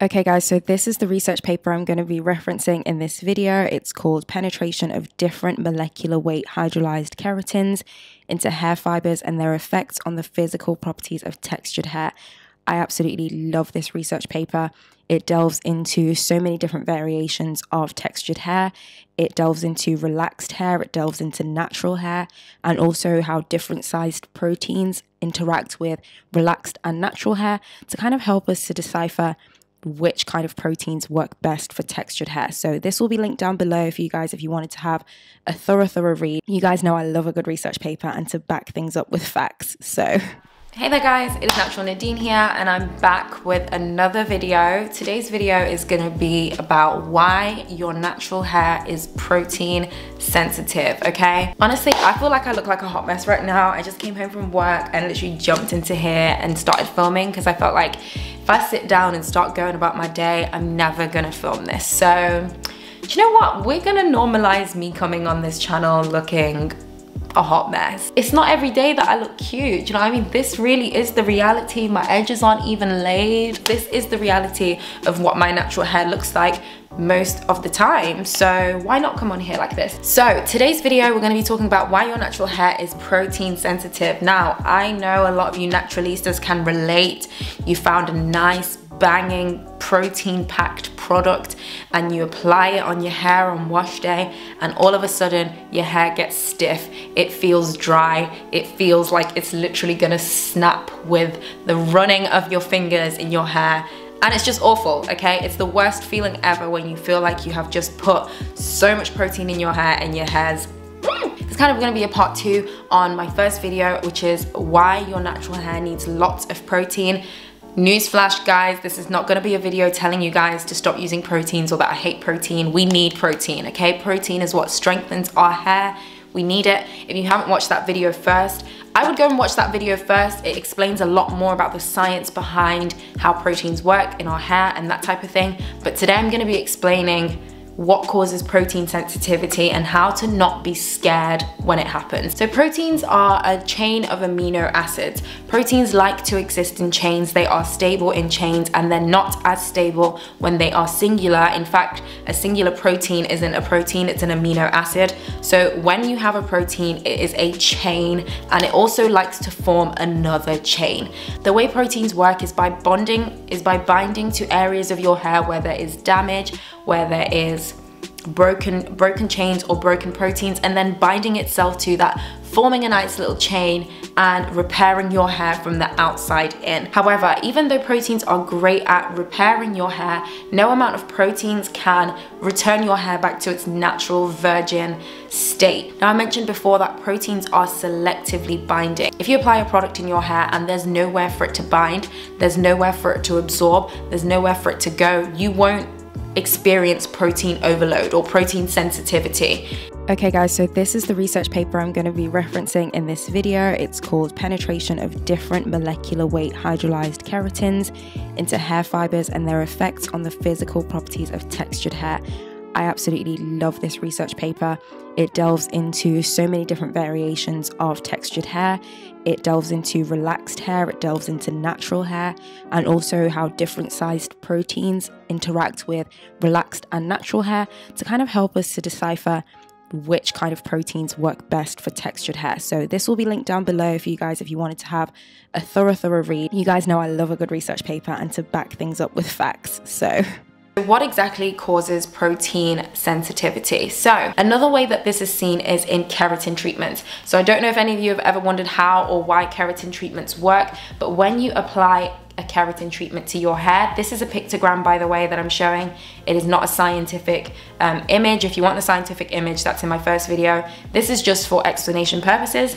Okay guys, so this is the research paper I'm going to be referencing in this video. It's called Penetration of Different Molecular Weight Hydrolyzed Keratins into Hair Fibers and Their Effects on the Physical Properties of Textured Hair. I absolutely love this research paper. It delves into so many different variations of textured hair. It delves into relaxed hair, it delves into natural hair, and also how different sized proteins interact with relaxed and natural hair to kind of help us to decipher which kind of proteins work best for textured hair. So this will be linked down below for you guys if you wanted to have a thorough, thorough read. You guys know I love a good research paper and to back things up with facts. So Hey there guys, it is Natural Nadine here and I'm back with another video. Today's video is gonna be about why your natural hair is protein sensitive, okay? Honestly, I feel like I look like a hot mess right now. I just came home from work and literally jumped into here and started filming because I felt like if I sit down and start going about my day, I'm never gonna film this. So, do you know what? We're gonna normalize me coming on this channel looking a hot mess. It's not every day that I look cute, you know I mean? This really is the reality. My edges aren't even laid. This is the reality of what my natural hair looks like most of the time. So why not come on here like this? So today's video, we're gonna be talking about why your natural hair is protein sensitive. Now, I know a lot of you naturalistas can relate. You found a nice banging protein packed product and you apply it on your hair on wash day and all of a sudden your hair gets stiff it feels dry it feels like it's literally gonna snap with the running of your fingers in your hair. And it's just awful okay? It's the worst feeling ever when you feel like you have just put so much protein in your hair and your hair's it's kind of to be a part two on my first video which is why your natural hair needs lots of protein Newsflash guys, this is not gonna be a video telling you guys to stop using proteins or that I hate protein. We need protein, okay? Protein is what strengthens our hair. We need it. If you haven't watched that video first, I would go and watch that video first. It explains a lot more about the science behind how proteins work in our hair and that type of thing. But today I'm gonna be explaining what causes protein sensitivity and how to not be scared when it happens. So proteins are a chain of amino acids. Proteins like to exist in chains. They are stable in chains and they're not as stable when they are singular. In fact, a singular protein isn't a protein, it's an amino acid. So when you have a protein, it is a chain and it also likes to form another chain. The way proteins work is by bonding, is by binding to areas of your hair where there is damage, where there is broken broken chains or broken proteins and then binding itself to that forming a nice little chain and repairing your hair from the outside in. However, even though proteins are great at repairing your hair, no amount of proteins can return your hair back to its natural virgin state. Now I mentioned before that proteins are selectively binding. If you apply a product in your hair and there's nowhere for it to bind, there's nowhere for it to absorb, there's nowhere for it to go, you won't experience protein overload or protein sensitivity. Okay guys, so this is the research paper I'm going to be referencing in this video. It's called Penetration of Different Molecular Weight Hydrolyzed Keratins into Hair Fibers and Their Effects on the Physical Properties of Textured Hair. I absolutely love this research paper. It delves into so many different variations of textured hair. It delves into relaxed hair, it delves into natural hair, and also how different sized proteins interact with relaxed and natural hair to kind of help us to decipher which kind of proteins work best for textured hair. So this will be linked down below for you guys if you wanted to have a thorough, thorough read. You guys know I love a good research paper and to back things up with facts. So what exactly causes protein sensitivity? So another way that this is seen is in keratin treatments. So I don't know if any of you have ever wondered how or why keratin treatments work, but when you apply a keratin treatment to your hair. This is a pictogram, by the way, that I'm showing. It is not a scientific um, image. If you want the scientific image, that's in my first video. This is just for explanation purposes.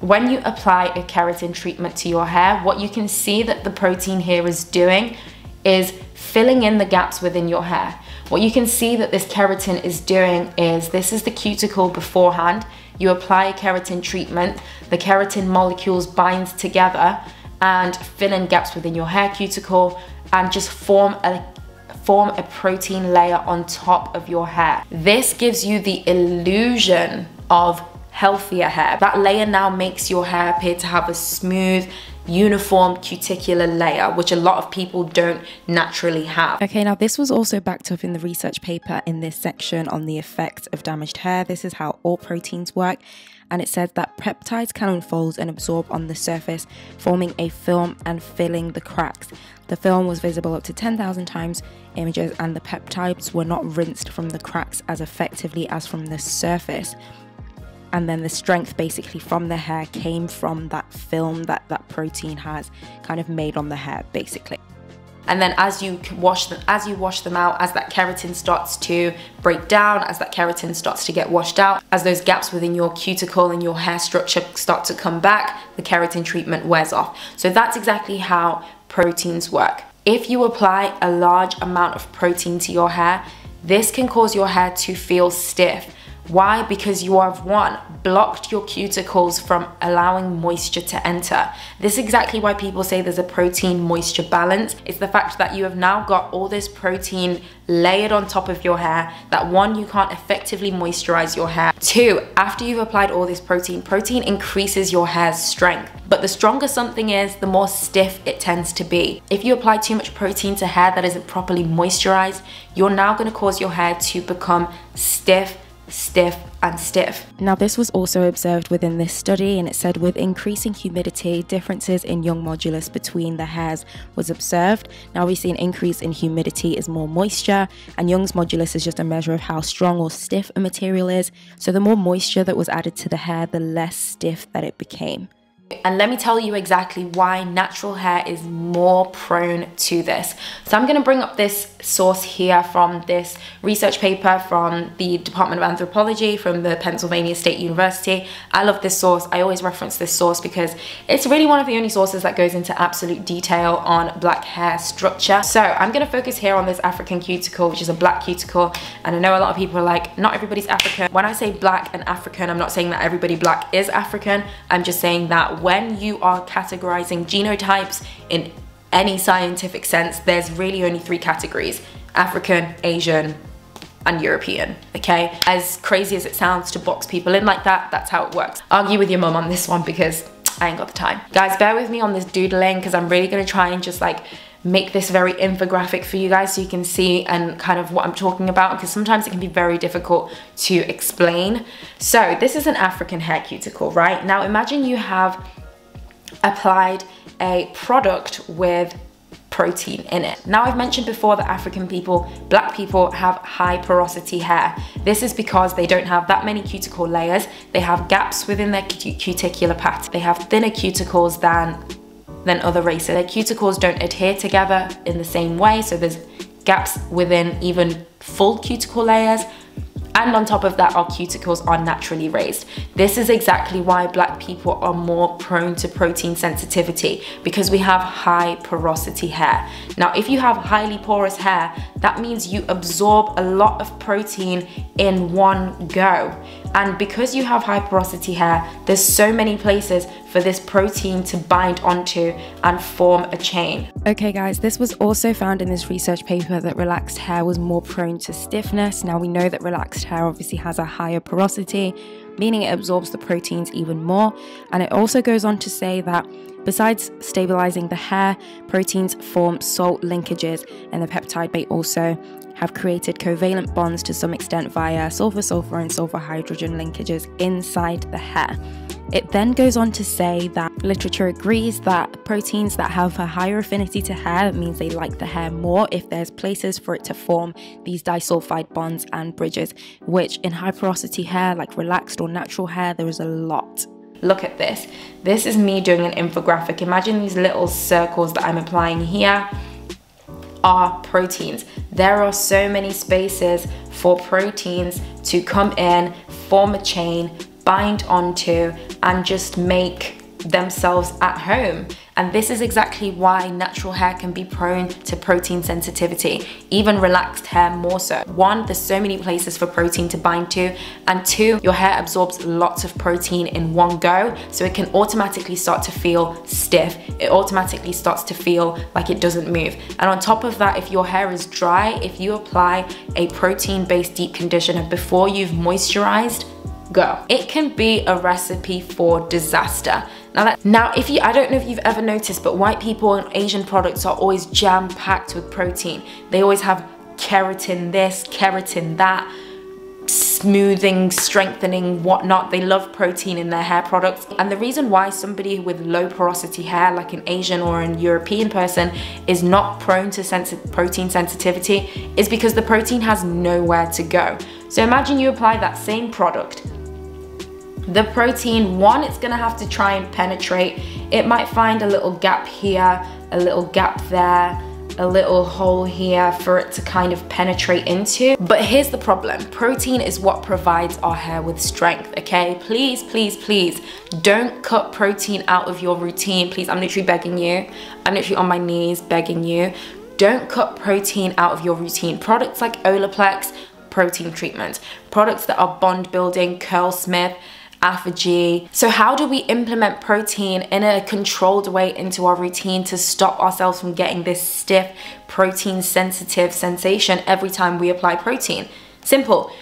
When you apply a keratin treatment to your hair, what you can see that the protein here is doing is filling in the gaps within your hair. What you can see that this keratin is doing is this is the cuticle beforehand. You apply a keratin treatment, the keratin molecules bind together and fill in gaps within your hair cuticle and just form a form a protein layer on top of your hair. This gives you the illusion of healthier hair. That layer now makes your hair appear to have a smooth, uniform cuticular layer, which a lot of people don't naturally have. Okay, now this was also backed up in the research paper in this section on the effects of damaged hair. This is how all proteins work and it says that peptides can unfold and absorb on the surface, forming a film and filling the cracks. The film was visible up to 10,000 times images, and the peptides were not rinsed from the cracks as effectively as from the surface. And then the strength basically from the hair came from that film that that protein has kind of made on the hair, basically. And then as you wash them as you wash them out as that keratin starts to break down as that keratin starts to get washed out as those gaps within your cuticle and your hair structure start to come back the keratin treatment wears off. So that's exactly how proteins work. If you apply a large amount of protein to your hair this can cause your hair to feel stiff why? Because you have one, blocked your cuticles from allowing moisture to enter. This is exactly why people say there's a protein moisture balance. It's the fact that you have now got all this protein layered on top of your hair that one, you can't effectively moisturize your hair. Two, after you've applied all this protein, protein increases your hair's strength. But the stronger something is, the more stiff it tends to be. If you apply too much protein to hair that isn't properly moisturized, you're now gonna cause your hair to become stiff stiff and stiff. Now this was also observed within this study and it said with increasing humidity, differences in young modulus between the hairs was observed. Now obviously an increase in humidity is more moisture and Young's modulus is just a measure of how strong or stiff a material is. So the more moisture that was added to the hair, the less stiff that it became. And let me tell you exactly why natural hair is more prone to this. So I'm gonna bring up this source here from this research paper from the Department of Anthropology from the Pennsylvania State University. I love this source. I always reference this source because it's really one of the only sources that goes into absolute detail on black hair structure. So I'm gonna focus here on this African cuticle, which is a black cuticle. And I know a lot of people are like, not everybody's African. When I say black and African, I'm not saying that everybody black is African. I'm just saying that when you are categorizing genotypes in any scientific sense, there's really only three categories, African, Asian, and European, okay? As crazy as it sounds to box people in like that, that's how it works. Argue with your mum on this one because I ain't got the time. Guys, bear with me on this doodling because I'm really gonna try and just like make this very infographic for you guys so you can see and kind of what I'm talking about because sometimes it can be very difficult to explain. So this is an African hair cuticle, right? Now imagine you have applied a product with protein in it. Now I've mentioned before that African people, black people have high porosity hair. This is because they don't have that many cuticle layers. They have gaps within their cuticular pattern. They have thinner cuticles than than other races. Their cuticles don't adhere together in the same way, so there's gaps within even full cuticle layers. And on top of that, our cuticles are naturally raised. This is exactly why black people are more prone to protein sensitivity because we have high porosity hair. Now, if you have highly porous hair, that means you absorb a lot of protein in one go. And because you have high porosity hair, there's so many places for this protein to bind onto and form a chain. Okay guys, this was also found in this research paper that relaxed hair was more prone to stiffness. Now we know that relaxed hair obviously has a higher porosity, meaning it absorbs the proteins even more. And it also goes on to say that Besides stabilizing the hair, proteins form salt linkages, and the peptide may also have created covalent bonds to some extent via sulfur sulfur and sulfur hydrogen linkages inside the hair. It then goes on to say that literature agrees that proteins that have a higher affinity to hair means they like the hair more if there's places for it to form these disulfide bonds and bridges, which in high porosity hair, like relaxed or natural hair, there is a lot. Look at this. This is me doing an infographic. Imagine these little circles that I'm applying here are proteins. There are so many spaces for proteins to come in, form a chain, bind onto and just make themselves at home. And this is exactly why natural hair can be prone to protein sensitivity, even relaxed hair more so. One, there's so many places for protein to bind to, and two, your hair absorbs lots of protein in one go, so it can automatically start to feel stiff. It automatically starts to feel like it doesn't move. And on top of that, if your hair is dry, if you apply a protein-based deep conditioner before you've moisturized, go. It can be a recipe for disaster. Now, that, now if you, I don't know if you've ever noticed, but white people and Asian products are always jam-packed with protein. They always have keratin this, keratin that, smoothing, strengthening, whatnot. They love protein in their hair products. And the reason why somebody with low porosity hair, like an Asian or an European person, is not prone to sensi protein sensitivity is because the protein has nowhere to go. So imagine you apply that same product the protein, one, it's gonna have to try and penetrate. It might find a little gap here, a little gap there, a little hole here for it to kind of penetrate into. But here's the problem. Protein is what provides our hair with strength, okay? Please, please, please don't cut protein out of your routine. Please, I'm literally begging you. I'm literally on my knees begging you. Don't cut protein out of your routine. Products like Olaplex, protein treatment. Products that are bond building, Curlsmith, ApHogee. So how do we implement protein in a controlled way into our routine to stop ourselves from getting this stiff, protein sensitive sensation every time we apply protein? Simple.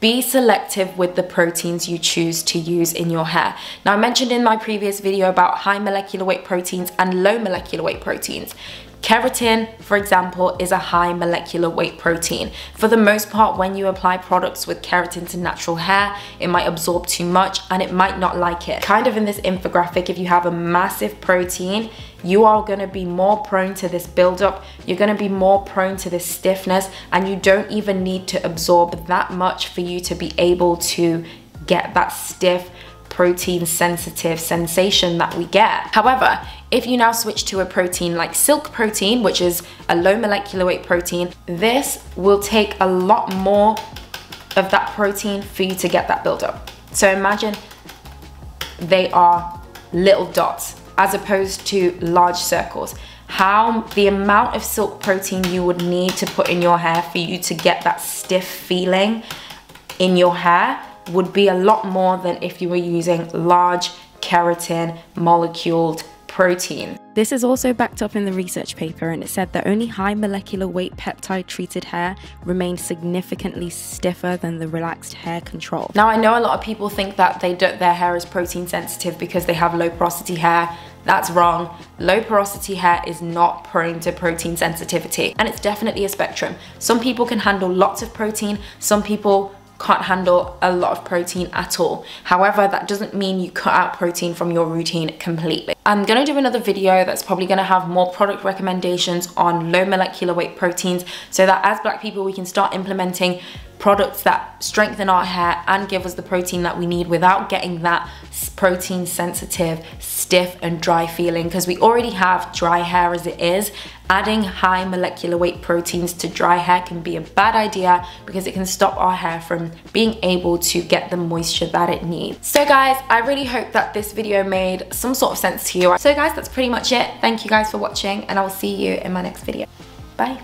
Be selective with the proteins you choose to use in your hair. Now I mentioned in my previous video about high molecular weight proteins and low molecular weight proteins. Keratin, for example, is a high molecular weight protein. For the most part, when you apply products with keratin to natural hair, it might absorb too much and it might not like it. Kind of in this infographic, if you have a massive protein, you are gonna be more prone to this buildup, you're gonna be more prone to this stiffness, and you don't even need to absorb that much for you to be able to get that stiff, protein sensitive sensation that we get. However, if you now switch to a protein like silk protein, which is a low molecular weight protein, this will take a lot more of that protein for you to get that buildup. So imagine they are little dots as opposed to large circles. How the amount of silk protein you would need to put in your hair for you to get that stiff feeling in your hair would be a lot more than if you were using large keratin moleculed protein. This is also backed up in the research paper and it said that only high molecular weight peptide treated hair remained significantly stiffer than the relaxed hair control. Now I know a lot of people think that they do, their hair is protein sensitive because they have low porosity hair. That's wrong. Low porosity hair is not prone to protein sensitivity and it's definitely a spectrum. Some people can handle lots of protein, some people can't handle a lot of protein at all. However, that doesn't mean you cut out protein from your routine completely. I'm gonna do another video that's probably gonna have more product recommendations on low molecular weight proteins so that as black people we can start implementing products that strengthen our hair and give us the protein that we need without getting that protein sensitive, stiff and dry feeling because we already have dry hair as it is. Adding high molecular weight proteins to dry hair can be a bad idea because it can stop our hair from being able to get the moisture that it needs. So guys, I really hope that this video made some sort of sense you. So guys, that's pretty much it. Thank you guys for watching and I will see you in my next video. Bye.